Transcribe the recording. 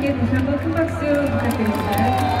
분께 다시 한번 큰 박수 부탁드립니다.